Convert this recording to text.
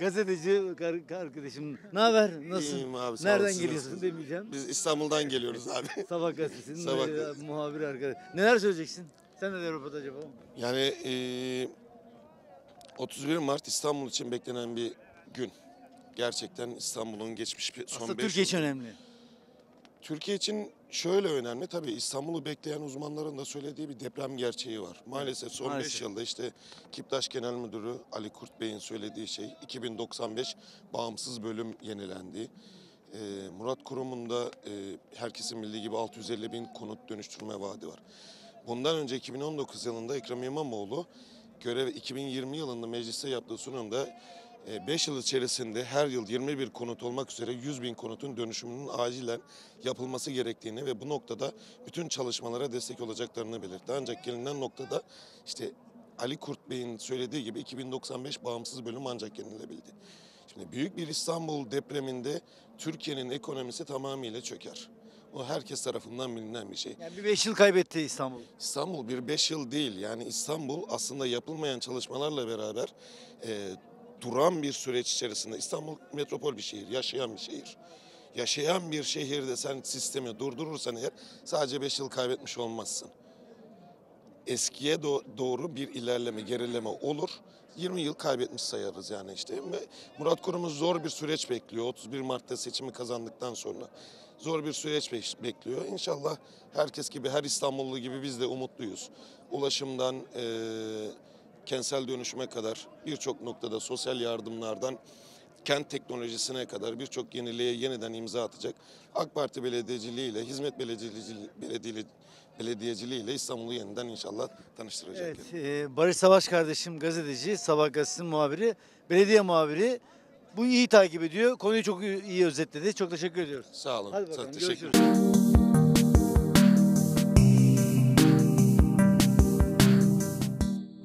Gazeteci arkadaşım. Ne haber? Nasılsın? İyiyim abi, sağ Nereden geliyorsun nasılsınız? demeyeceğim. Biz İstanbul'dan geliyoruz abi. Sabah gazetesinin Sabah e, gazetesi. muhabiri arkadaş. Neler söyleyeceksin? Sen de röportaj yapalım. Yani eee, 31 Mart İstanbul için beklenen bir gün. Gerçekten İstanbul'un geçmiş bir son Aslında beş Türkiye yıl- için önemli. Türkiye için şöyle önemli. Tabii İstanbul'u bekleyen uzmanların da söylediği bir deprem gerçeği var. Maalesef son 5 Maalesef. yılda işte Kiptaş Genel Müdürü Ali Kurt Bey'in söylediği şey 2095 bağımsız bölüm yenilendi. Ee, Murat Kurum'un da e, herkesin bildiği gibi 650 bin konut dönüştürme vaadi var. Bundan önce 2019 yılında Ekrem İmamoğlu görev 2020 yılında mecliste yaptığı sunumda 5 yıl içerisinde her yıl 21 konut olmak üzere 100 bin konutun dönüşümünün acilen yapılması gerektiğini ve bu noktada bütün çalışmalara destek olacaklarını belirtti. Ancak gelinen noktada işte Ali Kurt Bey'in söylediği gibi 2095 bağımsız bölüm ancak yenilebildi. Şimdi büyük bir İstanbul depreminde Türkiye'nin ekonomisi tamamıyla çöker. O herkes tarafından bilinen bir şey. Yani bir 5 yıl kaybetti İstanbul. İstanbul bir beş yıl değil yani İstanbul aslında yapılmayan çalışmalarla beraber e, duran bir süreç içerisinde İstanbul metropol bir şehir, yaşayan bir şehir. Yaşayan bir şehirde sen sistemi durdurursan eğer sadece 5 yıl kaybetmiş olmazsın. Eskiye do- doğru bir ilerleme, gerileme olur. 20 yıl kaybetmiş sayarız yani işte. Ve Murat Kurum'uz zor bir süreç bekliyor. 31 Mart'ta seçimi kazandıktan sonra zor bir süreç bek- bekliyor. İnşallah herkes gibi, her İstanbullu gibi biz de umutluyuz. Ulaşımdan eee, kentsel dönüşüme kadar birçok noktada sosyal yardımlardan kent teknolojisine kadar birçok yeniliğe yeniden imza atacak. AK Parti belediyeciliğiyle, hizmet belediyeciliği, belediye, belediyeciliğiyle İstanbul'u yeniden inşallah tanıştıracak. Evet, e, Barış Savaş kardeşim gazeteci, Sabah gazetesinin muhabiri, belediye muhabiri. Bu iyi takip ediyor. Konuyu çok iyi özetledi. Çok teşekkür ediyoruz. Sağ olun. Hadi bakalım teşekkür görüşürüz.